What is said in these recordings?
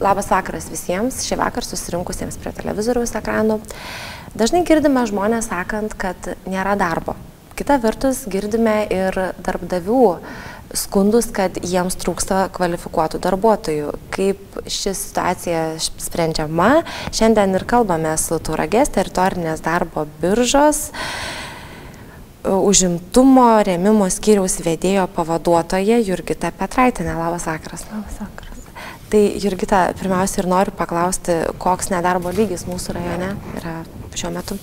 Labas vakaras visiems, šį vakarą susirinkusiems prie televizoriaus ekranų. Dažnai girdime žmonės sakant, kad nėra darbo. Kita vertus girdime ir darbdavių skundus, kad jiems trūksta kvalifikuotų darbuotojų. Kaip ši situacija sprendžiama, šiandien ir kalbame su Tauragės teritorinės darbo biržos užimtumo rėmimo skyriaus vedėjo pavaduotoja Jurgita Petraitinė. Labas vakaras. Labas vakaras. Tai Jurgita, pirmiausia ir noriu paklausti, koks nedarbo lygis mūsų rajone yra šiuo metu?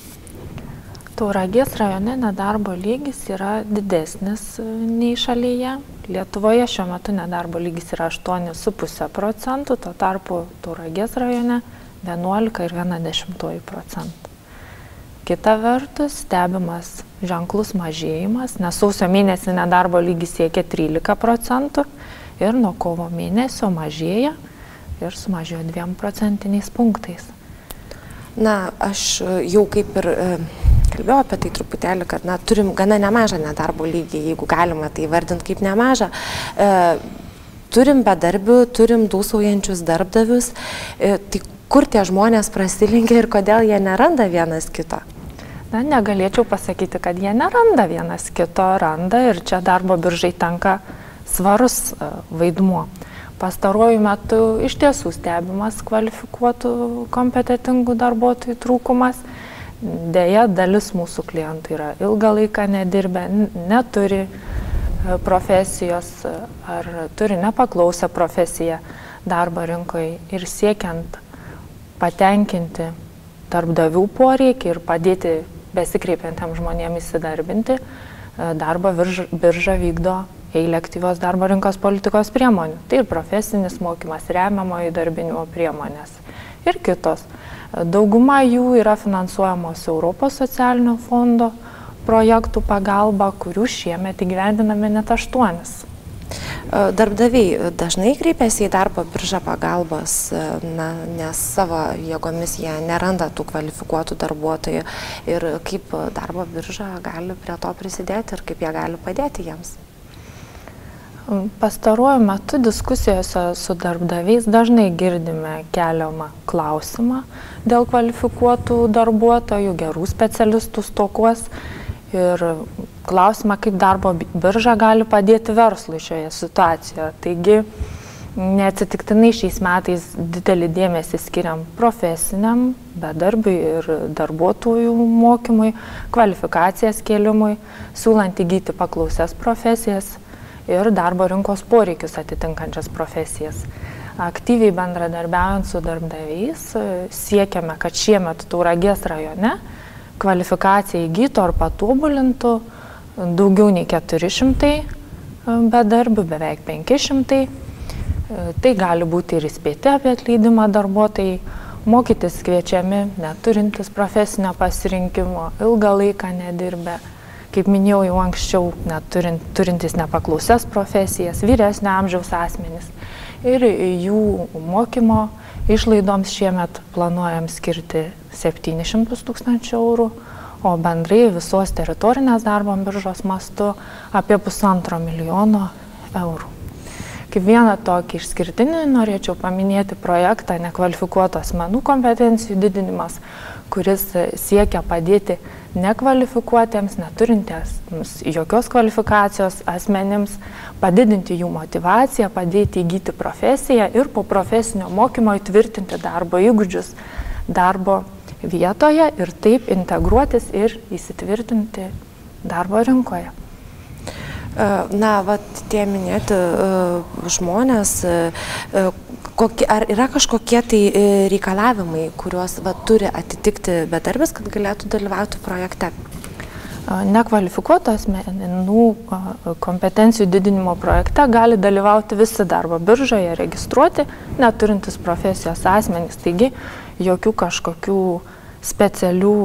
Tauragės rajone nedarbo lygis yra didesnis e, nei šalyje. Lietuvoje šiuo metu nedarbo lygis yra 8,5 procentų, tuo tarpu Tauragės rajone 11,1 procentų. Kita vertus, stebimas ženklus mažėjimas, nes sausio mėnesį nedarbo lygis siekia 13 procentų ir nuo kovo mėnesio mažėja ir sumažėjo 2 procentiniais punktais. Na, aš jau kaip ir e, kalbėjau apie tai truputėlį, kad na, turim gana nemažą nedarbo lygį, jeigu galima tai vardinti kaip nemažą. E, turim bedarbių, turim dūsaujančius darbdavius, e, tai kur tie žmonės prasilinkia ir kodėl jie neranda vienas kito? Na, negalėčiau pasakyti, kad jie neranda vienas kito, randa ir čia darbo biržai tenka svarus e, vaidmuo. Pastaruoju metu iš tiesų stebimas kvalifikuotų kompetitingų darbuotojų trūkumas. Deja, dalis mūsų klientų yra ilgą laiką nedirbę, neturi e, profesijos e, ar turi nepaklausę profesiją darbo rinkoje ir siekiant patenkinti darbdavių poreikį ir padėti besikreipiantiems žmonėms įsidarbinti, darbo birža vykdo eilę aktyvios darbo rinkos politikos priemonių. Tai ir profesinis mokymas, remiamojo įdarbinimo priemonės ir kitos. Dauguma jų yra finansuojamos Europos socialinio fondo projektų pagalba, kurių šiemet įgyvendiname net aštuonis. Darbdaviai dažnai kreipiasi į darbo biržą pagalbos, na, nes savo jėgomis jie neranda tų kvalifikuotų darbuotojų ir kaip darbo birža gali prie to prisidėti ir kaip jie gali padėti jiems. Pastaruoju metu diskusijose su darbdaviais dažnai girdime keliamą klausimą dėl kvalifikuotų darbuotojų, gerų specialistų stokos ir klausimą, kaip darbo birža gali padėti verslui šioje situacijoje. Taigi, neatsitiktinai šiais metais didelį dėmesį skiriam profesiniam, bedarbiui ir darbuotojų mokymui, kvalifikacijas kėlimui, siūlant įgyti paklausęs profesijas ir darbo rinkos poreikius atitinkančias profesijas. Aktyviai bendradarbiaujant su darbdaviais siekiame, kad šiemet Tauragės rajone kvalifikaciją įgytų ar patobulintų daugiau nei 400 e, bedarbių, beveik 500. E, tai gali būti ir įspėti apie atleidimą darbuotojai, mokytis kviečiami neturintis profesinio pasirinkimo, ilgą laiką nedirbę kaip minėjau jau anksčiau, neturint, turintis nepaklausias profesijas, vyresnio amžiaus asmenys. Ir jų mokymo išlaidoms šiemet planuojam skirti 700 tūkstančių eurų, o bendrai visos teritorinės darbo biržos mastu apie pusantro milijono eurų. Kaip vieną tokį išskirtinį norėčiau paminėti projektą nekvalifikuotų asmenų kompetencijų didinimas, kuris siekia padėti nekvalifikuotiems, neturintiems jokios kvalifikacijos asmenims, padidinti jų motivaciją, padėti įgyti profesiją ir po profesinio mokymo įtvirtinti darbo įgūdžius darbo vietoje ir taip integruotis ir įsitvirtinti darbo rinkoje. Na, va, tie minėti žmonės, kokie, ar yra kažkokie tai e, reikalavimai, kuriuos va, turi atitikti bedarbis, kad galėtų dalyvauti projekte? Nekvalifikuotų asmenų kompetencijų didinimo projekte gali dalyvauti visi darbo biržoje registruoti, neturintis profesijos asmenys. Taigi jokių kažkokių specialių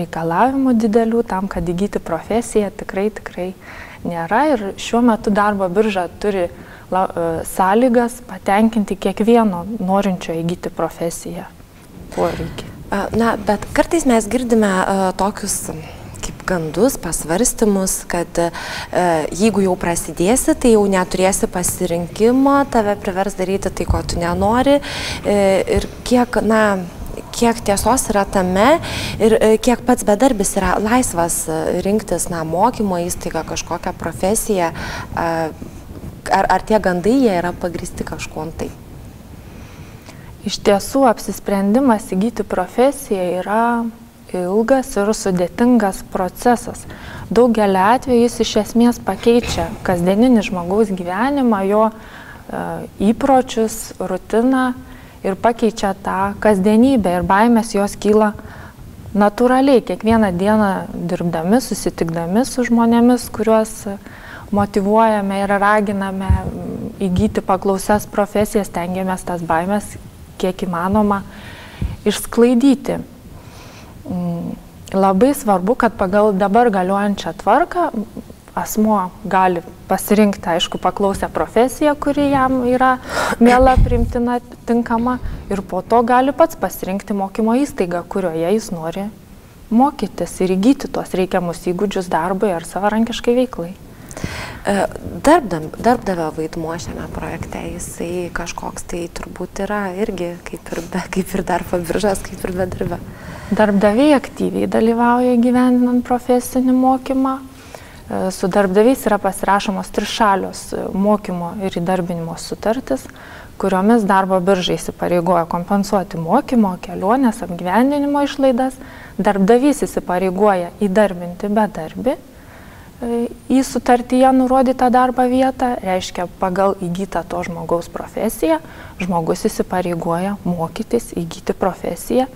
reikalavimų didelių tam, kad įgyti profesiją tikrai tikrai nėra. Ir šiuo metu darbo birža turi uh, la, e, sąlygas patenkinti kiekvieno norinčio įgyti profesiją poreikį. Na, bet kartais mes girdime uh, tokius kaip gandus, pasvarstymus, kad e, jeigu jau prasidėsi, tai jau neturėsi pasirinkimo, tave privers daryti tai, ko tu nenori e, ir kiek, na, kiek tiesos yra tame ir e, kiek pats bedarbis yra laisvas e, rinktis na, mokymo įstaigą, kažkokią profesiją, ar, ar tie gandai jie yra pagristi kažkuom tai. Iš tiesų apsisprendimas įgyti profesiją yra ilgas ir sudėtingas procesas. Daugelį atvejų jis iš esmės pakeičia kasdieninį žmogaus gyvenimą, jo e, įpročius, rutiną ir pakeičia tą kasdienybę ir baimės jos kyla natūraliai, kiekvieną dieną dirbdami, susitikdami su žmonėmis, kuriuos motivuojame ir raginame įgyti paklausias profesijas, tengiamės tas baimės kiek įmanoma išsklaidyti. Mm, labai svarbu, kad pagal dabar galiojančią tvarką asmuo gali pasirinkti, aišku, paklausę profesiją, kuri jam yra mėla, primtina, tinkama ir po to gali pats pasirinkti mokymo įstaigą, kurioje jis nori mokytis ir įgyti tuos reikiamus įgūdžius darbui ar savarankiškai veiklai. E, darbdav, darbdavio vaidmuo šiame projekte, jisai kažkoks tai turbūt yra irgi kaip ir, be, kaip ir darbo biržas, kaip ir bedarbio. Darbdaviai aktyviai dalyvauja gyveninant profesinį mokymą. E, su darbdaviais yra pasirašomos trišalios e, mokymo ir įdarbinimo sutartis, kuriomis darbo biržai įsipareigoja kompensuoti mokymo, kelionės, apgyvendinimo išlaidas. Darbdavys įsipareigoja įdarbinti bedarbį į sutartyje nurodytą darbo vietą, reiškia pagal įgytą to žmogaus profesiją, žmogus įsipareigoja mokytis, įgyti profesiją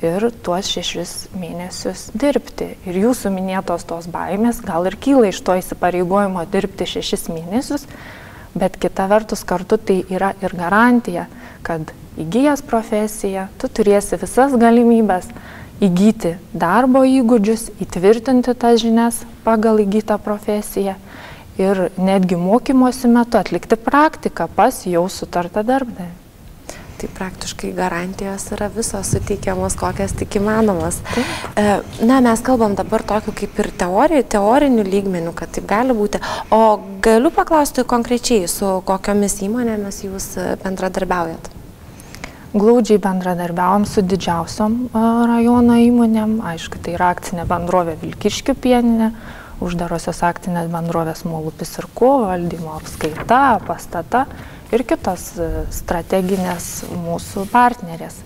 ir tuos šešis mėnesius dirbti. Ir jūsų minėtos tos baimės gal ir kyla iš to įsipareigojimo dirbti šešis mėnesius, bet kita vertus kartu tai yra ir garantija, kad įgyjęs profesiją, tu turėsi visas galimybės įgyti darbo įgūdžius, įtvirtinti tas žinias pagal įgytą profesiją ir netgi mokymosi metu atlikti praktiką pas jau sutartą darbdavį tai praktiškai garantijos yra visos suteikiamos, kokias tik įmanomas. E, na, mes kalbam dabar tokiu kaip ir teoriju, teoriniu lygmeniu, kad taip gali būti. O galiu paklausti konkrečiai, su kokiomis įmonėmis jūs bendradarbiaujat? Glaudžiai bendradarbiavom su didžiausiom rajono įmonėm, aišku, tai yra akcinė bendrovė Vilkiškių pieninė, uždarosios akcinės bendrovės Molupis ir Ko, valdymo apskaita, pastata ir kitos e, strateginės mūsų partnerės.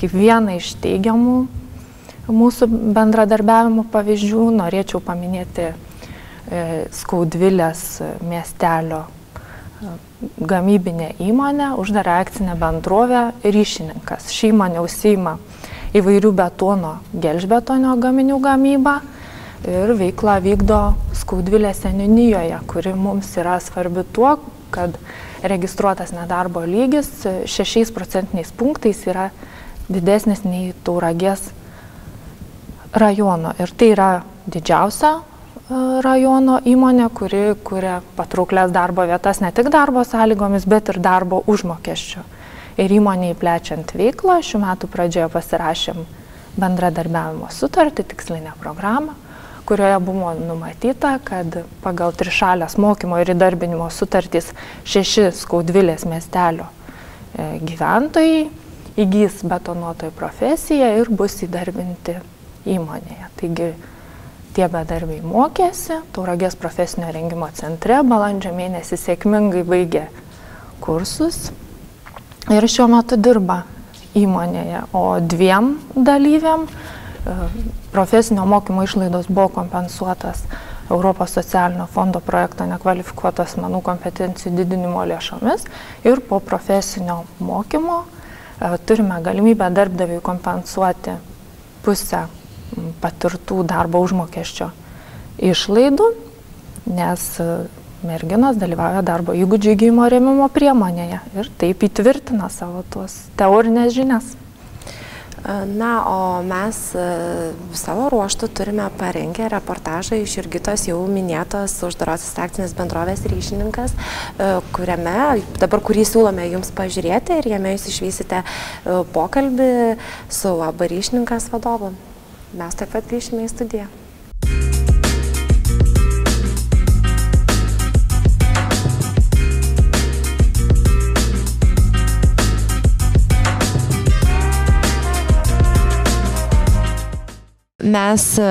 Kaip viena iš teigiamų mūsų bendradarbiavimo pavyzdžių norėčiau paminėti e, Skaudvilės miestelio gamybinę įmonę, uždarą akcinę bendrovę ryšininkas. Ši įmonė užsima įvairių betono, gelžbetonio gaminių gamybą ir veiklą vykdo Skaudvilės seninijoje, kuri mums yra svarbi tuo, kad registruotas nedarbo lygis 6 procentiniais punktais yra didesnis nei tauragės rajono. Ir tai yra didžiausia rajono įmonė, kuri kuria patrauklias darbo vietas ne tik darbo sąlygomis, bet ir darbo užmokesčiu. Ir įmoniai plečiant veiklą, šių metų pradžioje pasirašėm bendradarbiavimo sutartį, tikslinę programą, kurioje buvo numatyta, kad pagal trišalės mokymo ir įdarbinimo sutartys šeši skaudvilės miestelio e, gyventojai įgys betonuotojų profesiją ir bus įdarbinti įmonėje. Taigi tie bedarbiai mokėsi, Tauragės profesinio rengimo centre balandžio mėnesį sėkmingai baigė kursus ir šiuo metu dirba įmonėje, o dviem dalyviam profesinio mokymo išlaidos buvo kompensuotas Europos socialinio fondo projekto nekvalifikuotų asmenų kompetencijų didinimo lėšomis ir po profesinio mokymo e, turime galimybę darbdaviui kompensuoti pusę patirtų darbo užmokesčio išlaidų, nes e, merginos dalyvauja darbo įgūdžių įgymo rėmimo priemonėje ir taip įtvirtina savo tuos teorinės žinias. Na, o mes e, savo ruoštų turime parengę reportažą iš Jurgitos jau minėtos uždarosios akcinės bendrovės ryšininkas, e, kuriame, dabar kurį siūlome jums pažiūrėti ir jame jūs išvysite e, pokalbį su ABA ryšininkas vadovu. Mes taip pat grįšime į studiją. Mes e,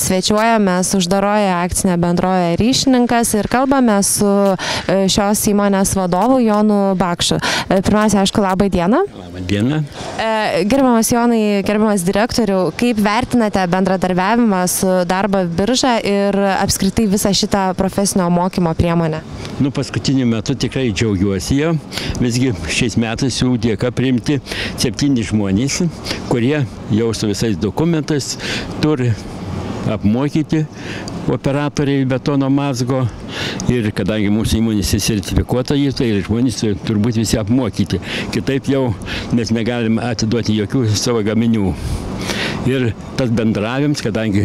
svečiuojamės uždaroje akcinė bendroje ryšininkas ir kalbame su e, šios įmonės vadovu Jonu Bakšu. E, pirmiausia, aišku, labai diena. Labą dieną. Gerbiamas Jonai, gerbiamas direktorių, kaip vertinate bendradarbiavimą su darbo birža ir apskritai visą šitą profesinio mokymo priemonę? Nu, paskutiniu metu tikrai džiaugiuosi jo. Visgi šiais metais jų dėka priimti septyni žmonės, kurie jau su visais dokumentais turi apmokyti operatoriai betono mazgo ir kadangi mūsų įmonės sertifikuota jį, tai žmonės turbūt visi apmokyti. Kitaip jau mes negalime atiduoti jokių savo gaminių. Ir tas bendravims, kadangi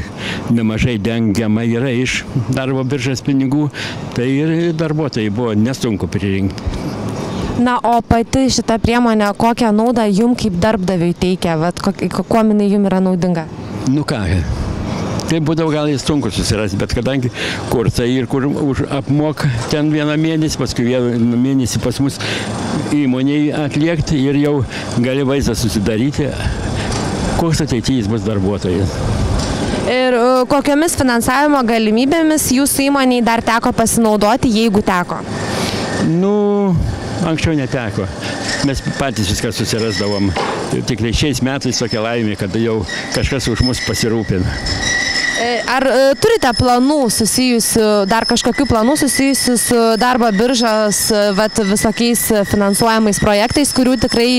nemažai dengiama yra iš darbo biržas pinigų, tai ir darbuotojai buvo nesunku pririnkti. Na, o pati šita priemonė, kokią naudą jum kaip darbdaviui teikia, vat, kuo jinai jum yra naudinga? Nu ką, tai būdavo gal jis sunku susirasti, bet kadangi kursai ir kur už apmok ten vieną mėnesį, paskui vieną mėnesį pas mus įmoniai atliekti ir jau gali vaizdą susidaryti, koks ateityjais bus darbuotojas. Ir e, kokiamis finansavimo galimybėmis jūsų įmoniai dar teko pasinaudoti, jeigu teko? Nu, anksčiau neteko mes patys viską susirasdavom. Tik tai šiais metais tokia laimė, kad jau kažkas už mus pasirūpina. E, ar e, turite planų susijusių, dar kažkokių planų susijusių su darbo biržos vat, visokiais finansuojamais projektais, kurių tikrai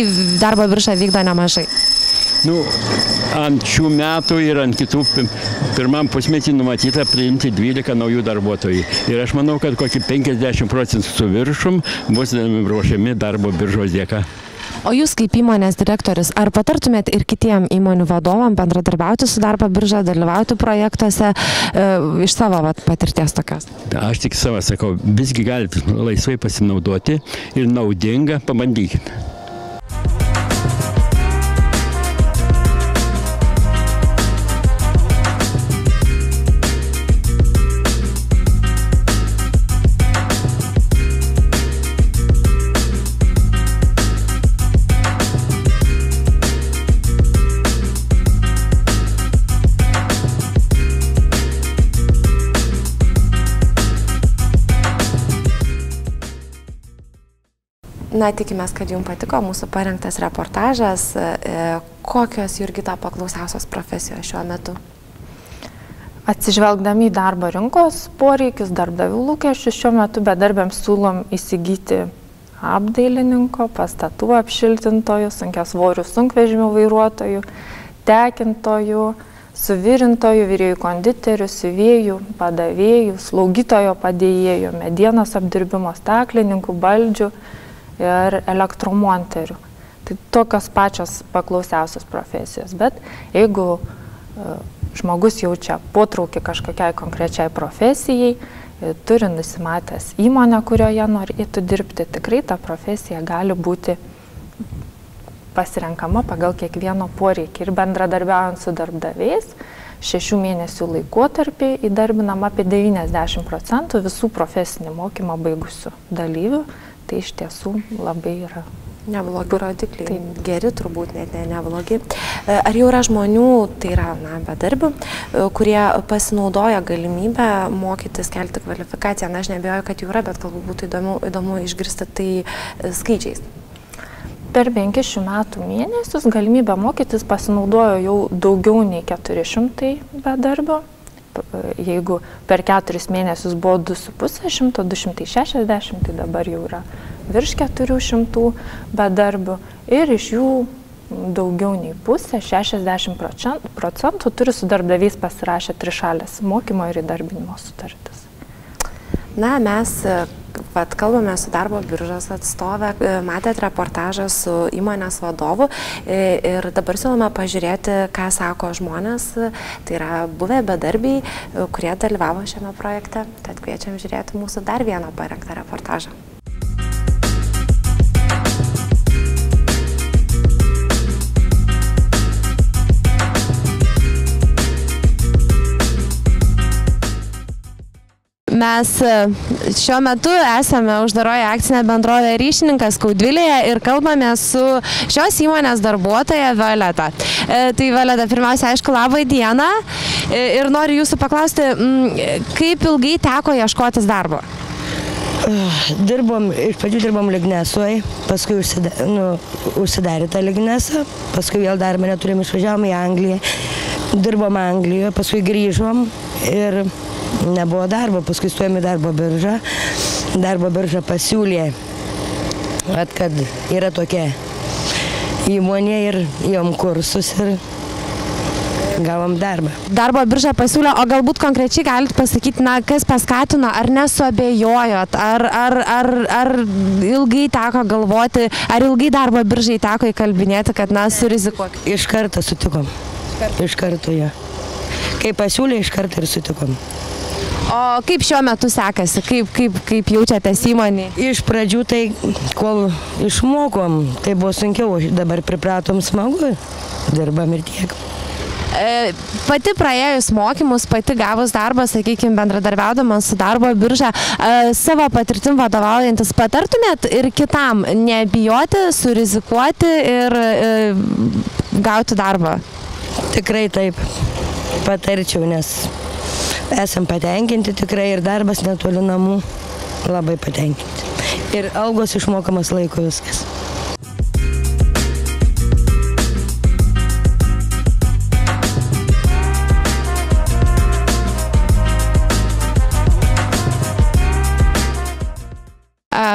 darbo birža vykdo nemažai? Nu, ant šių metų ir ant kitų pirmam pusmetį numatyta priimti 12 naujų darbuotojų. Ir aš manau, kad kokį 50 procentų su viršum bus ruošiami darbo biržos dėka. O jūs kaip įmonės direktorius, ar patartumėt ir kitiem įmonių vadovam bendradarbiauti su darbo birža, dalyvauti projektuose e, iš savo vat, patirties tokios? Aš tik savo sakau, visgi galite laisvai pasinaudoti ir naudinga, pabandykite. Na, tikimės, kad jums patiko mūsų parengtas reportažas. E, kokios Jurgita paklausiausios profesijos šiuo metu? Atsižvelgdami į darbo rinkos poreikius, darbdavių lūkesčius, šiuo metu bedarbiams siūlom įsigyti apdailininko, pastatų apšiltintojų, sunkias svorių sunkvežimių vairuotojų, tekintojų, suvirintojų, vyrėjų konditerių, siuvėjų, padavėjų, slaugytojo padėjėjų, medienos apdirbimo staklininkų, baldžių, ir elektromonterių. Tai tokios pačios paklausiausios profesijos. Bet jeigu e, žmogus jaučia potraukį kažkokiai konkrečiai profesijai, e, turi nusimatęs įmonę, kurioje norėtų dirbti, tikrai ta profesija gali būti pasirenkama pagal kiekvieno poreikį ir bendradarbiaujant su darbdaviais. Šešių mėnesių laikotarpį įdarbinam apie 90 procentų visų profesinį mokymą baigusių dalyvių tai iš tiesų labai yra Neblogi rodikliai, Taip. geri turbūt, net ne, neblogi. E, ar jau yra žmonių, tai yra na, bedarbių, e, kurie pasinaudoja galimybę mokytis, kelti kvalifikaciją? Na, aš nebejoju, kad jų yra, bet galbūt būtų įdomu, įdomu išgirsti tai e, skaičiais. Per 500 metų mėnesius galimybę mokytis pasinaudojo jau daugiau nei 400 bedarbių jeigu per keturis mėnesius buvo 2,5 šimto, 260, tai dabar jau yra virš 400 bedarbių ir iš jų daugiau nei pusė, 60 procentų turi su darbdaviais pasirašę trišalės mokymo ir įdarbinimo sutartis. Na, mes vat, kalbame su darbo biržos atstovė, e, matėt reportažą su įmonės vadovu e, ir dabar siūlome pažiūrėti, ką sako žmonės, tai yra buvę bedarbiai, e, kurie dalyvavo šiame projekte. Tad kviečiam žiūrėti mūsų dar vieną parengtą reportažą. Mes e, šiuo metu esame uždaroje akcinė bendrovė ryšininkas Kaudvilėje ir kalbame su šios įmonės darbuotoja Violeta. E, tai Violeta, pirmiausia, aišku, labai diena e, ir noriu jūsų paklausti, kaip ilgai teko ieškotis darbo? Dirbom, iš pradžių dirbom Lignesuoj, paskui užsidarė, nu, užsidarė tą Lignesą, paskui vėl darbą neturėjom, išvažiavom į Angliją, dirbom Anglijoje, paskui grįžom ir nebuvo darbo, paskui stojom į darbo biržą, darbo birža pasiūlė, at, kad yra tokia įmonė ir jom kursus ir gavom darbą. Darbo birža pasiūlė, o galbūt konkrečiai galit pasakyti, na, kas paskatino, ar nesuabejojot, ar, ar, ar, ar ilgai teko galvoti, ar ilgai darbo biržai teko įkalbinėti, kad, na, surizikuok. Iš karto sutikom. Iš karto jo. Kai pasiūlė, iš karto ir sutikom. O kaip šiuo metu sekasi, kaip, kaip, kaip jaučiatės įmonį? Iš pradžių tai, kol išmokom, tai buvo sunkiau, dabar pripratom smagu, dirbam ir tiek. E, pati praėjus mokymus, pati gavus darbą, sakykime, bendradarbiaudama su darbo birža, e, savo patirtim vadovaujantis, patartumėt ir kitam nebijoti, surizikuoti ir e, gauti darbą? Tikrai taip, patarčiau, nes esam patenkinti tikrai ir darbas netoli namų, labai patenkinti. Ir algos išmokamas laiko viskas.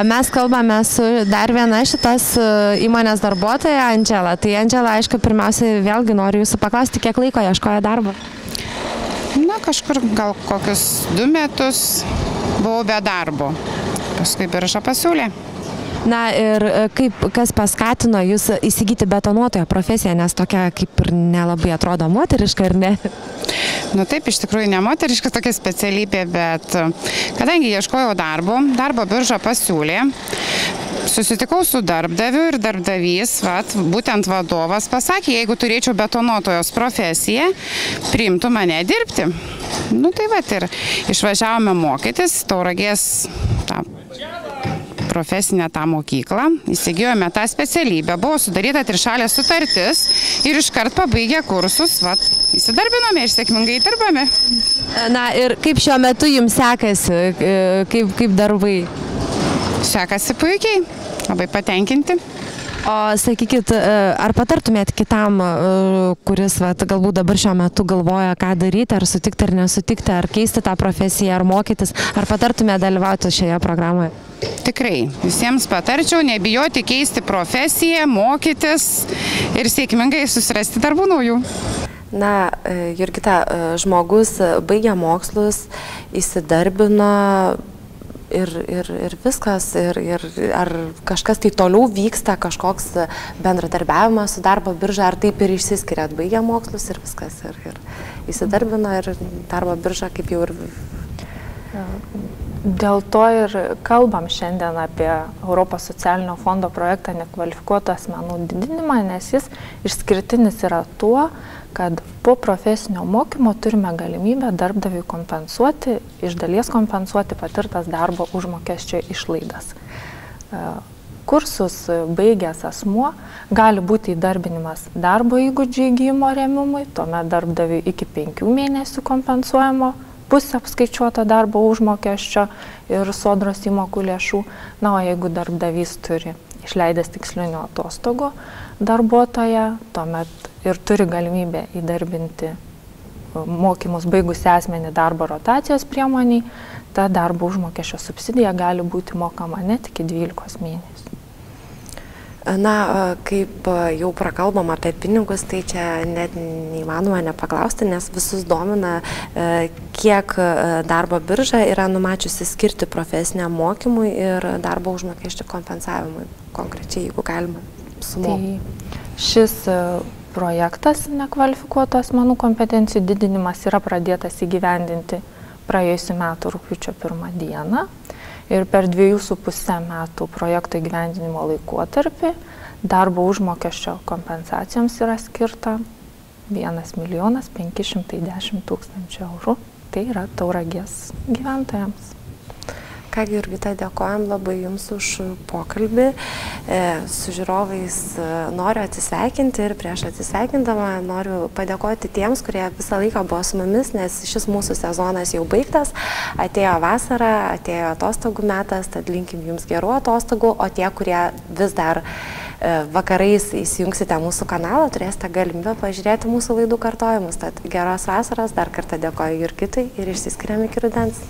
Mes kalbame su dar viena šitos e, įmonės darbuotoja, Andžela. Tai Andžela, aišku, pirmiausia, vėlgi noriu jūsų paklausti, kiek laiko ieškoja darbo? Na, kažkur gal kokius du metus buvau be darbo. Paskui birža pasiūlė. Na ir e, kaip, kas paskatino jūs įsigyti betonuotojo profesiją, nes tokia kaip ir nelabai atrodo moteriška, ar ne? Nu taip, iš tikrųjų nemoteriška tokia specialybė, bet e, kadangi ieškojau darbo, darbo birža pasiūlė, susitikau su darbdaviu ir darbdavys, vat, būtent vadovas pasakė, jeigu turėčiau betonuotojos profesiją, priimtų mane dirbti. Nu tai va ir išvažiavome mokytis, tauragės tą profesinę tą mokyklą, įsigijome tą specialybę, buvo sudaryta trišalė sutartis ir iškart pabaigę kursus, va, įsidarbinome ir sėkmingai dirbame. Na ir kaip šiuo metu jums sekasi, e, kaip, kaip darbai? Sekasi puikiai, labai patenkinti. O sakykit, e, ar patartumėt kitam, e, kuris vat, galbūt dabar šiuo metu galvoja, ką daryti, ar sutikti ar nesutikti, ar keisti tą profesiją, ar mokytis, ar patartumėt dalyvauti šioje programoje? Tikrai, visiems patarčiau nebijoti keisti profesiją, mokytis ir sėkmingai susirasti darbų naujų. Na, e, Jurgita, žmogus baigia mokslus, įsidarbino, ir, ir, ir viskas, ir, ir ar kažkas tai toliau vyksta, kažkoks bendradarbiavimas su darbo birža, ar taip ir išsiskiria, atbaigia mokslus ir viskas, ir, ir įsidarbina, ir darbo birža kaip jau ir... Dėl to ir kalbam šiandien apie Europos socialinio fondo projektą nekvalifikuotų asmenų didinimą, nes jis išskirtinis yra tuo, kad po profesinio mokymo turime galimybę darbdaviui kompensuoti, iš dalies kompensuoti patirtas darbo užmokesčio išlaidas. E, kursus baigęs asmuo gali būti įdarbinimas darbo įgūdžių įgyjimo remimui, tuomet darbdaviui iki penkių mėnesių kompensuojamo pusę apskaičiuoto darbo užmokesčio ir sodros įmokų lėšų. Na, o jeigu darbdavys turi išleidęs tikslinių atostogų darbuotoją, tuomet ir turi galimybę įdarbinti mokymus baigusi asmenį darbo rotacijos priemoniai, ta darbo užmokesčio subsidija gali būti mokama net iki 12 mėnesių. Na, kaip jau prakalbam apie pinigus, tai čia net neįmanoma nepaklausti, nes visus domina, e, kiek e, darbo birža yra numačiusi skirti profesiniam mokymui ir darbo užmokesčio kompensavimui, konkrečiai, jeigu galima sumokyti. Tai šis e, projektas nekvalifikuotų asmenų kompetencijų didinimas yra pradėtas įgyvendinti praėjusiu metu rūpiučio pirmą dieną. Ir per dviejų su pusę metų projekto įgyvendinimo laikotarpį darbo užmokesčio kompensacijoms yra skirta 1 milijonas 510 tūkstančių eurų. tai yra tauragės gyventojams. Kągi, Jurgita, dėkojom labai Jums už pokalbį. E, su žiūrovais e, noriu atsisveikinti ir prieš atsisveikindama noriu padėkoti tiems, kurie visą laiką buvo su mumis, nes šis mūsų sezonas jau baigtas. Atėjo vasara, atėjo atostogų metas, tad linkim Jums gerų atostogų, o tie, kurie vis dar e, vakarais įsijungsite mūsų kanalą, turėsite galimybę pažiūrėti mūsų laidų kartojimus. Tad geros vasaros, dar kartą dėkoju Jurgitai ir išsiskiriam iki rudens.